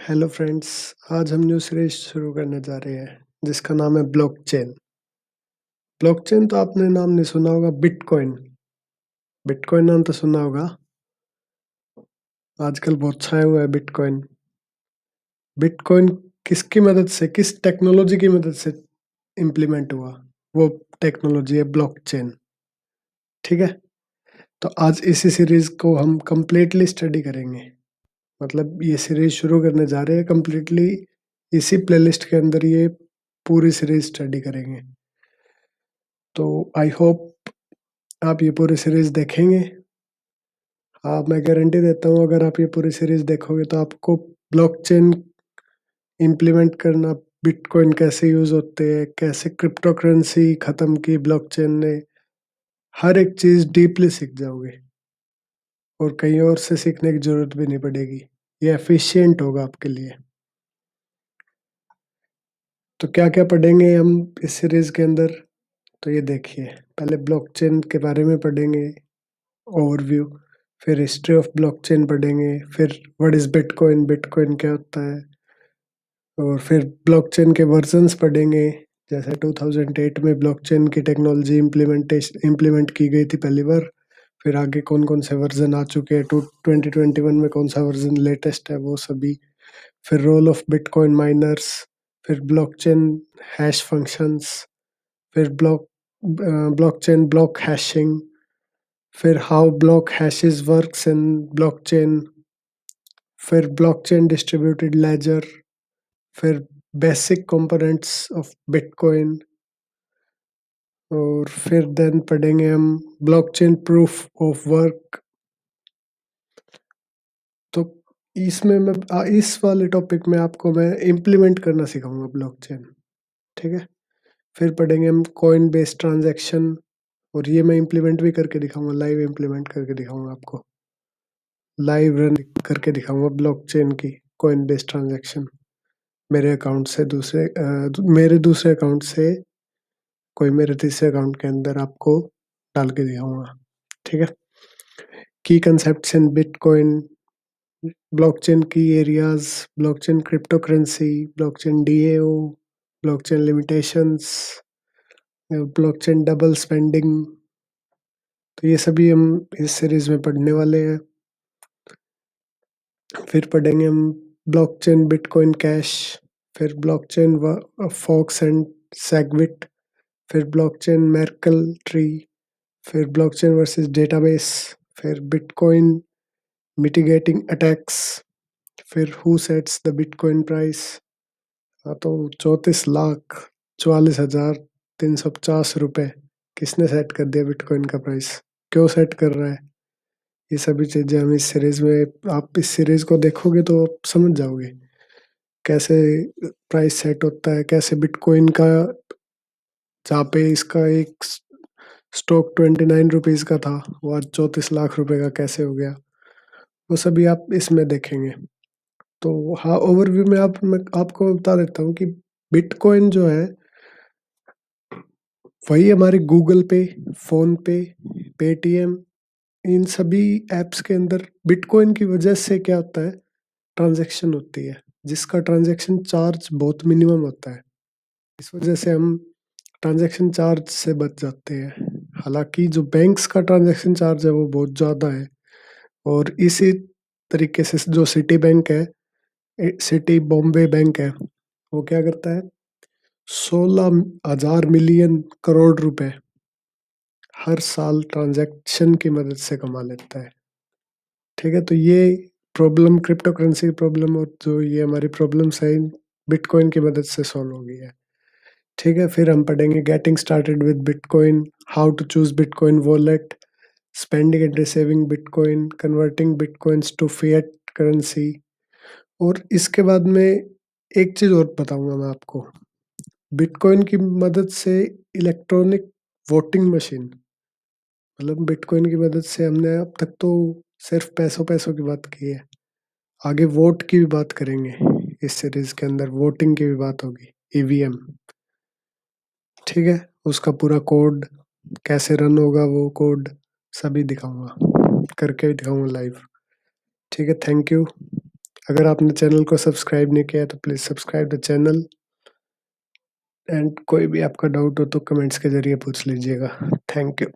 Hello friends आज हम new series शुरू करने जा रहे हैं, जिसका नाम है ब्लॉकचेन ब्लॉकचेन तो आपने नाम नहीं सुना होगा बिटकॉइन बिटकॉइन नाम तो सुना होगा। आजकल बहुत छाया हुआ है बिटकॉइन बिटकॉइन किसकी मदद से, किस टेक्नोलॉजी की मदद से इम्प्लीमेंट हुआ? वो टेक्नोलॉजी है ब्लॉकचेन ठीक है? तो आज इसी सीरीज़ को हम कंप्लीटली स्टडी करेंगे। मतलब ये सीरीज़ शुरू करने जा रहे हैं कम्प्लीटली इसी प्लेलिस्ट के अंदर ये पूरी सीरीज़ स्टडी करेंगे। तो आई होप आप ये पूरी सीरीज़ देखेंगे। हाँ मैं गारंटी देता हूँ, अगर आप ये पूरी सीरीज़ देखोगे तो आपको ब्लॉकचेन इम्प्लीमेंट करना बिटकॉइन कैसे यूज़ होते हैं, कैसे क्रिप्टो करेंसी खत्म की ब्लॉकचेन ने, हर एक चीज़ डीपली सीख जाओगे। और कहीं और से सीखने की ज़रूरत भी नहीं पड़ेगी। ये एफिशिएंट होगा आपके लिए। तो क्या क्या पढ़ेंगे हम इस सीरीज़ के अंदर? तो ये देखिए, पहले ब्लॉकचेन के बारे में पढ़ेंगे ओवरव्यू फिर हिस्ट्री ऑफ़ ब्लॉकचेन पढ़ेंगे, फिर व्हाट इज़ बिटकॉइन बिटकॉइन क्या होता है, और फिर ब्लॉकचेन के वर्जन्स पढ़ेंगे। जैसे 2008 में ब्लॉकचेन की टेक्नोलॉजी इम्प्लीमेंटेशन इम्प्लीमेंट की गई थी पहली बार। फिर आगे कौन कौन से वर्जन आ चुके हैं? टू ट्वेंटी ट्वेंटी वन में कौन सा वर्जन लेटेस्ट है वो सभी? फिर रोल ऑफ़ बिटकॉइन माइनर्स फिर ब्लॉकचेन हैश फ़ंक्शंस फिर ब्लॉक ब्लॉकचेन ब्लॉक हैशिंग फिर how block hashes works in blockchain फिर ब्लॉकचेन डिस्ट्रीब्यूटेड लेजर फिर बेसिक कंपोनेंट्स ऑफ़ बिटकॉइन और फिर देन पढ़ेंगे हम ब्लॉकचेन प्रूफ ऑफ़ वर्क तो इसमें मैं आ, इस वाले टॉपिक में आपको मैं इम्प्लीमेंट करना सिखाऊँगा ब्लॉकचेन ठीक है? फिर पढ़ेंगे हम कॉइन बेस्ड ट्रांजैक्शन और ये मैं इम्प्लीमेंट भी करके दिखाऊँगा लाइव इम्प्लीमेंट करके दिखाऊँगा आपको। लाइव रन करके दिखाऊँगा ब्लॉकचेन की कॉइन बेस्ड ट्रांजैक्शन मेरे अकाउंट से दूसरे आ, मेरे दूसरे अकाउंट से कोई मेरे तीसरे अकाउंट के अंदर आपको डाल के दिखाऊँगा ठीक है? की कंसेप्ट इन बिटकॉइन ब्लॉकचेन की areas blockchain crypto currency blockchain DAO blockchain limitations blockchain double spending तो ये सभी हम इस सीरीज़ में पढ़ने वाले हैं। फिर पढ़ेंगे हम ब्लॉकचेन बिटकॉइन कैश फिर ब्लॉकचेन फॉक्स एंड सेगविट फिर ब्लॉकचेन मेरकल ट्री फिर ब्लॉकचेन वर्सेस डेटाबेस फिर बिटकॉइन मिटिगेटिंग अटैक्स फिर who sets the bitcoin price तो चौंतीस लाख चौवालीस हज़ार तीन सौ पचास रुपये किसने सेट कर दिया बिटकॉइन का प्राइस क्यों सेट कर रहा है? ये सभी चीज़ें हम इस सीरीज़ में, आप इस सीरीज़ को देखोगे तो समझ जाओगे। कैसे प्राइस सेट होता है, कैसे बिटकॉइन का जहाँ पे इसका एक स्टॉक ट्वेंटी नाइन रुपीज़ का था, वो आज चौंतीस लाख रुपए का कैसे हो गया? वो सभी आप इसमें देखेंगे। तो हाँ ओवरव्यू में आप, मैं आपको बता देता हूँ कि बिटकॉइन जो है, वही हमारे गूगल पे फ़ोन पे पेटीएम इन सभी एप्स के अंदर बिटकॉइन की वजह से क्या होता है? ट्रांजैक्शन होती है, जिसका ट्रांजैक्शन चार्ज बहुत मिनिमम होता है। इस वजह से हम ट्रांजैक्शन चार्ज से बच जाते हैं। हालाँकि जो बैंक्स का ट्रांजैक्शन चार्ज है वो बहुत ज़्यादा है और इसी तरीके से जो सिटी बैंक है सिटी बॉम्बे बैंक है, वो क्या करता है? सोलह हज़ार मिलियन करोड़ रुपए हर साल ट्रांजैक्शन की मदद से कमा लेता है। ठीक है तो ये प्रॉब्लम क्रिप्टो करेंसी की प्रॉब्लम और जो ये हमारी प्रॉब्लम्स है, बिटकॉइन की मदद से सॉल्व हो गई है। ठीक है, फिर हम पढ़ेंगे getting started with bitcoin how to choose bitcoin wallet spending and receiving bitcoin converting bitcoins to fiat currency और इसके बाद में एक चीज़ और बताऊँगा मैं आपको। बिटकॉइन की मदद से इलेक्ट्रॉनिक वोटिंग मशीन मतलब बिटकॉइन की मदद से हमने अब तक तो सिर्फ़ पैसों पैसों की बात की है। आगे वोट की भी बात करेंगे, इस सीरीज़ के अंदर वोटिंग की भी बात होगी ईवीएम ठीक है? उसका पूरा कोड कैसे रन होगा, वो कोड सभी दिखाऊँगा। करके दिखाऊँगा लाइव ठीक है? थैंक यू अगर आपने चैनल को सब्सक्राइब नहीं किया तो please subscribe the channel and कोई भी आपका डाउट हो तो कमेंट्स के ज़रिए पूछ लीजिएगा। Thank you